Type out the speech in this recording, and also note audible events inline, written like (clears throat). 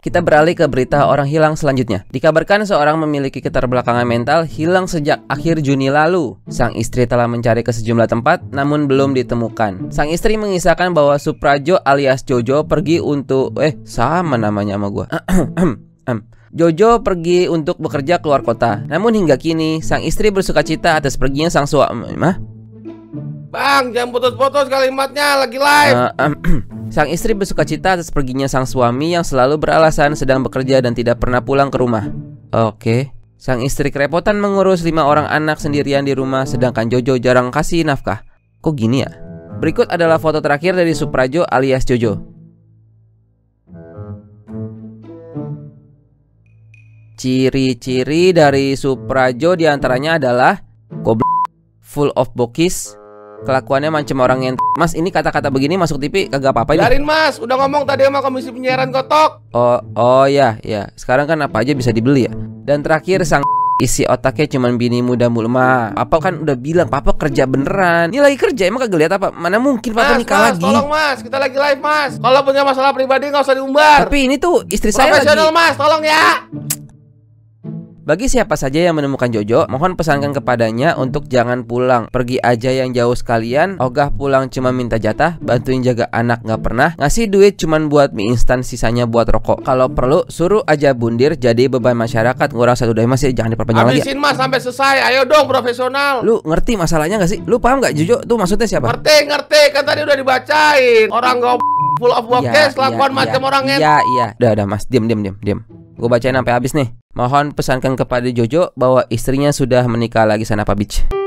Kita beralih ke berita orang hilang selanjutnya. Dikabarkan seorang memiliki keterbelakangan mental hilang sejak akhir Juni lalu. Sang istri telah mencari ke sejumlah tempat namun belum ditemukan. Sang istri mengisahkan bahwa Suprajo alias Jojo pergi untuk eh sama namanya sama gua. (clears throat) Jojo pergi untuk bekerja keluar kota. Namun hingga kini sang istri bersuka cita atas perginya sang suami. Mah? Bang, jangan putus-putus kalimatnya lagi live. Uh, (clears throat) Sang istri bersuka cita atas perginya sang suami yang selalu beralasan sedang bekerja dan tidak pernah pulang ke rumah. Oke. Sang istri kerepotan mengurus lima orang anak sendirian di rumah sedangkan Jojo jarang kasih nafkah. Kok gini ya? Berikut adalah foto terakhir dari Suprajo alias Jojo. Ciri-ciri dari Suprajo di antaranya adalah goblok, full of bokis, Kelakuannya macam orang yang Mas ini kata-kata begini masuk TV kagak apa-apa ini. Biarin mas, udah ngomong tadi sama komisi penyiaran kotok. Oh, oh ya, ya Sekarang kan apa aja bisa dibeli ya? Dan terakhir sang isi otaknya cuman bini muda mulu. Mah Papa kan udah bilang Papa kerja beneran. Ini lagi kerja emang kagak lihat apa? Mana mungkin Papa Mas, nikah mas, lagi? tolong mas, kita lagi live mas. Kalau punya masalah pribadi nggak usah diumbar. Tapi ini tuh istri saya lagi Profesional mas, tolong ya Bagi siapa saja yang menemukan Jojo, mohon pesankan kepadanya untuk jangan pulang. Pergi aja yang jauh sekalian. Ogah pulang cuma minta jatah, bantuin jaga anak nggak pernah. Ngasih duit cuman buat mie instan, sisanya buat rokok. Kalau perlu, suruh aja bundir jadi beban masyarakat. Ngurang satu daya masih jangan diperpanjang lagi. ya. Habisin mas sampai selesai, ayo dong profesional Lu ngerti masalahnya gak sih? Lu paham gak Jojo tuh maksudnya siapa? Ngerti, ngerti, kan tadi udah dibacain Orang gak full of bokeh, kelakuan macam orang yang Iya, iya. Udah, udah Mas. Diam, diam, diam, diam. Gue bacain sampai habis nih. Mohon pesankan kepada Jojo bahwa istrinya sudah menikah lagi sana Pak Beach.